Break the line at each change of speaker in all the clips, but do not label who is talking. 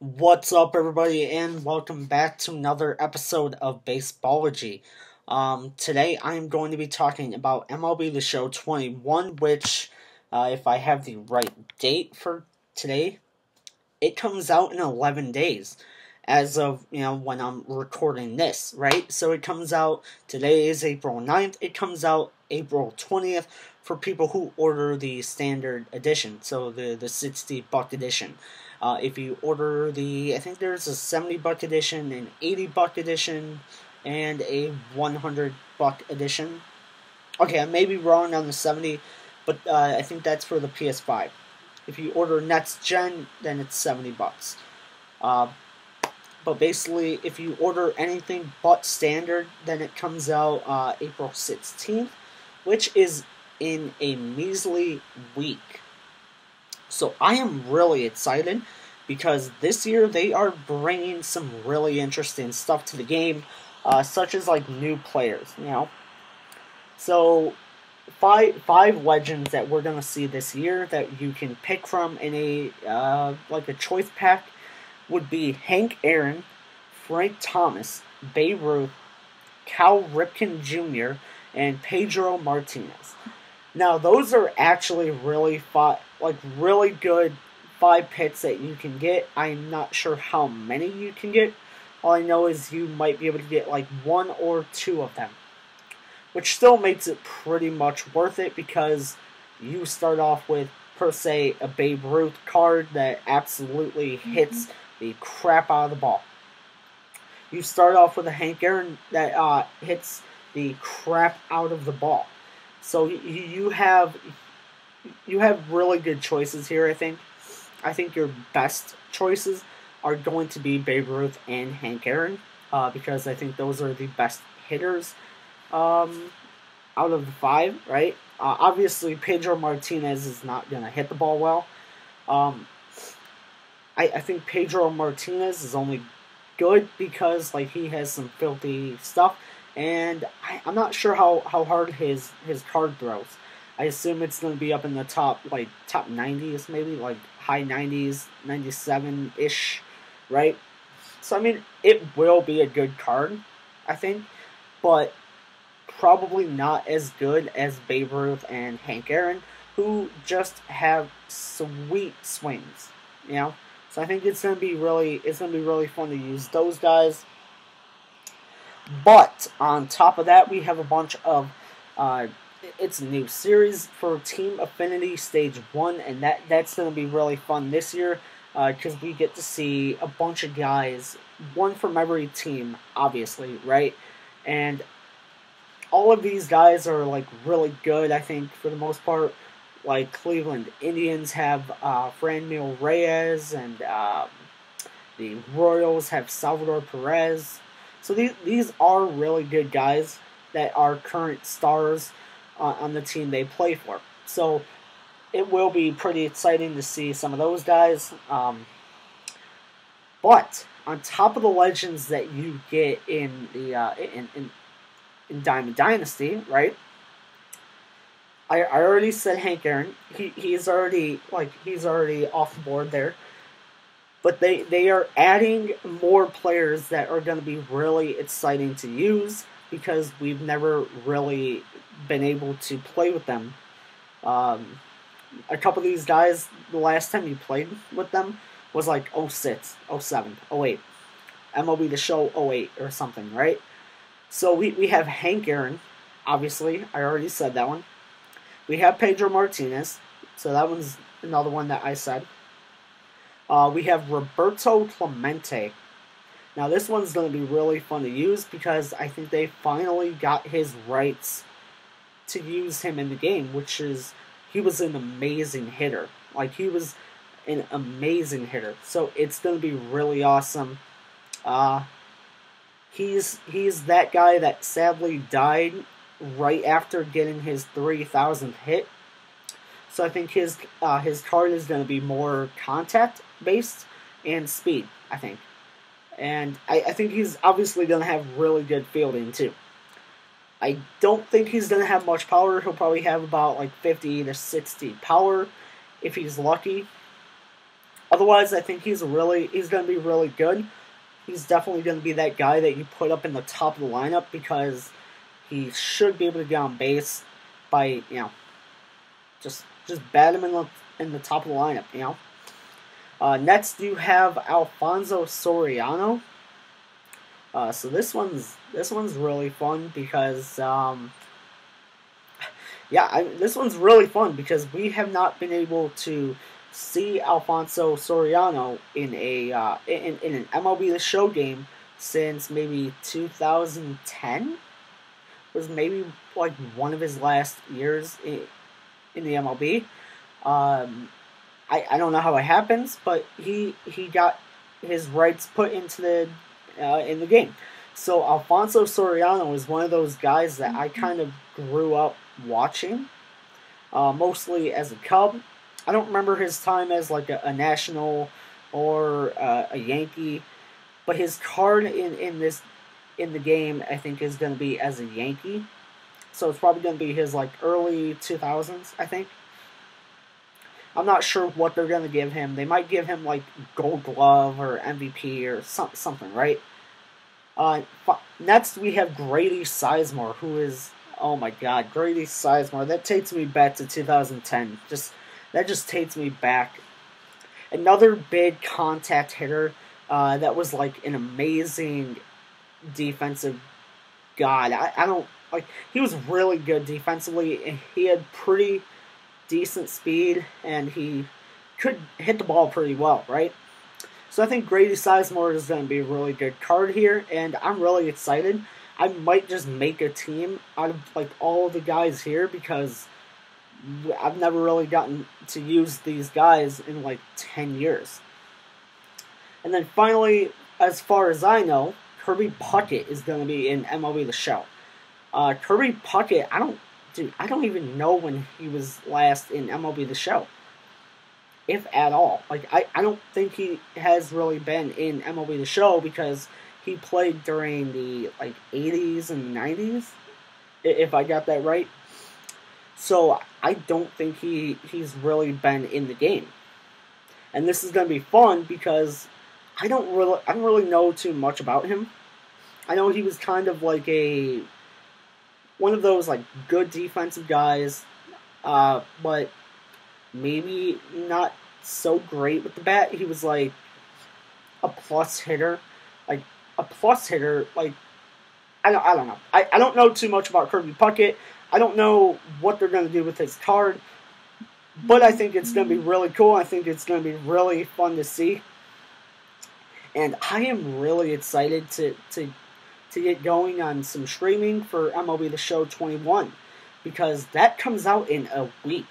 What's up, everybody, and welcome back to another episode of Baseballogy. Um, today, I'm going to be talking about MLB The Show 21, which, uh, if I have the right date for today, it comes out in 11 days as of, you know, when I'm recording this, right? So it comes out, today is April 9th, it comes out April 20th for people who order the standard edition, so the, the 60 buck edition. Uh, if you order the, I think there's a 70 buck edition, an 80 buck edition, and a 100 buck edition. Okay, I may be wrong on the 70, but uh, I think that's for the PS5. If you order next gen, then it's 70 bucks. Uh, but basically, if you order anything but standard, then it comes out uh, April 16th, which is in a measly week. So I am really excited because this year they are bringing some really interesting stuff to the game, uh, such as like new players, you know. So five five legends that we're gonna see this year that you can pick from in a uh, like a choice pack would be Hank Aaron, Frank Thomas, Babe Ruth, Cal Ripken Jr., and Pedro Martinez. Now, those are actually really five, like really good five picks that you can get. I'm not sure how many you can get. All I know is you might be able to get like one or two of them, which still makes it pretty much worth it because you start off with per se a Babe Ruth card that absolutely hits mm-hmm. the crap out of the ball. You start off with a Hank Aaron that uh, hits the crap out of the ball. So you have you have really good choices here. I think. I think your best choices are going to be Babe Ruth and Hank Aaron uh, because I think those are the best hitters um, out of the five. Right. Uh, obviously, Pedro Martinez is not going to hit the ball well. Um, I, I think Pedro Martinez is only good because like he has some filthy stuff and I, am not sure how, how hard his his card throws. I assume it's going to be up in the top like top 90s, maybe like high 90s, 97 ish, right? So I mean, it will be a good card, I think, but probably not as good as Babe Ruth and Hank Aaron, who just have sweet swings, you know. So I think it's gonna be really, it's gonna be really fun to use those guys. But on top of that, we have a bunch of. Uh, it's a new series for Team Affinity Stage One, and that that's going to be really fun this year because uh, we get to see a bunch of guys, one from every team, obviously, right? And all of these guys are like really good. I think for the most part, like Cleveland Indians have uh, Franmil Reyes, and um, the Royals have Salvador Perez. So these these are really good guys that are current stars on, on the team they play for. So it will be pretty exciting to see some of those guys. Um, but on top of the legends that you get in the uh, in, in in Diamond Dynasty, right? I, I already said Hank Aaron. He he's already like he's already off the board there but they they are adding more players that are going to be really exciting to use because we've never really been able to play with them. Um, a couple of these guys, the last time you played with them was like 06, 07, 08. MLB The Show 08 or something, right? So we, we have Hank Aaron, obviously. I already said that one. We have Pedro Martinez, so that one's another one that I said. Uh, we have Roberto Clemente. Now, this one's going to be really fun to use because I think they finally got his rights to use him in the game, which is he was an amazing hitter. Like, he was an amazing hitter. So, it's going to be really awesome. Uh, he's he's that guy that sadly died right after getting his 3000th hit. So I think his uh, his card is going to be more contact based and speed, I think. And I, I think he's obviously going to have really good fielding too. I don't think he's going to have much power. He'll probably have about like 50 to 60 power if he's lucky. Otherwise, I think he's really he's going to be really good. He's definitely going to be that guy that you put up in the top of the lineup because he should be able to get on base by you know just just bat him in the in the top of the lineup. You know. Uh, next, you have Alfonso Soriano. Uh, so this one's this one's really fun because um, yeah, I, this one's really fun because we have not been able to see Alfonso Soriano in a uh, in, in an MLB The Show game since maybe 2010 was maybe like one of his last years in, in the MLB. Um, I, I don't know how it happens, but he he got his rights put into the uh, in the game. So Alfonso Soriano is one of those guys that I kind of grew up watching, uh, mostly as a Cub. I don't remember his time as like a, a national or uh, a Yankee, but his card in, in this in the game I think is going to be as a Yankee. So it's probably going to be his like early 2000s, I think. I'm not sure what they're going to give him. They might give him like Gold Glove or MVP or some, something, right? Uh, next, we have Grady Sizemore, who is oh my god, Grady Sizemore. That takes me back to 2010. Just that just takes me back. Another big contact hitter uh, that was like an amazing defensive god. I, I don't like he was really good defensively. He had pretty decent speed and he could hit the ball pretty well, right? So I think Grady Sizemore is going to be a really good card here, and I'm really excited. I might just make a team out of like all the guys here because I've never really gotten to use these guys in like 10 years. And then finally, as far as I know, Kirby Puckett is going to be in MLB The Show. Uh, Kirby Puckett, I don't, dude, I don't even know when he was last in MLB The Show if at all. Like I, I don't think he has really been in MLB the Show because he played during the like 80s and 90s, if I got that right. So I don't think he he's really been in the game. And this is going to be fun because I don't really I don't really know too much about him. I know he was kind of like a one of those like good defensive guys, uh, but maybe not so great with the bat. He was like a plus hitter, like a plus hitter. Like I don't, I don't know. I, I don't know too much about Kirby Puckett. I don't know what they're going to do with his card, but I think it's going to be really cool. I think it's going to be really fun to see, and I am really excited to to to get going on some streaming for MLB The Show 21 because that comes out in a week.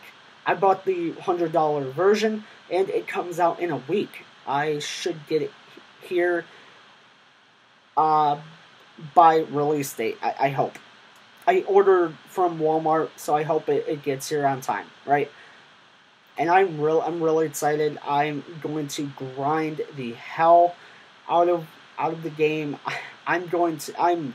I bought the $100 version, and it comes out in a week. I should get it here uh, by release date, I, I hope. I ordered from Walmart, so I hope it, it gets here on time, right? And I'm real I'm really excited. I'm going to grind the hell out of out of the game. I'm going to I'm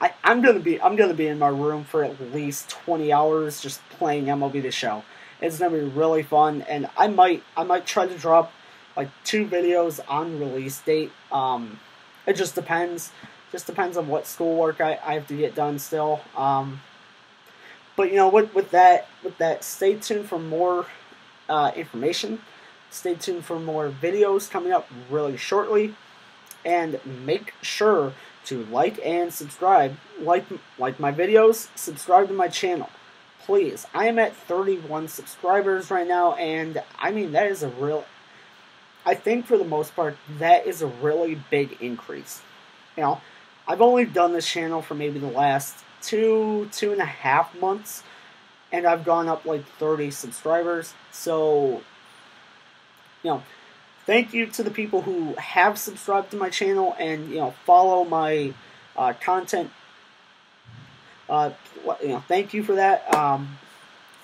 I, I'm gonna be I'm gonna be in my room for at least 20 hours just playing MLB The Show. It's gonna be really fun, and I might I might try to drop like two videos on release date. Um, it just depends. Just depends on what schoolwork I, I have to get done still. Um, but you know, with with that with that, stay tuned for more uh, information. Stay tuned for more videos coming up really shortly, and make sure to like and subscribe. Like like my videos, subscribe to my channel. Please. I am at 31 subscribers right now and I mean that is a real I think for the most part that is a really big increase. You know, I've only done this channel for maybe the last two, two and a half months, and I've gone up like 30 subscribers. So, you know, thank you to the people who have subscribed to my channel and you know follow my uh, content. Uh, you know, thank you for that. Um,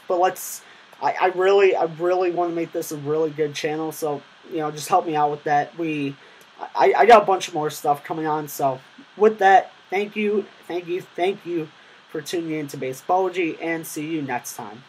but let's. I, I really, I really want to make this a really good channel. So you know, just help me out with that. We, I, I got a bunch of more stuff coming on. So with that, thank you, thank you, thank you for tuning in to Baseballogy, and see you next time.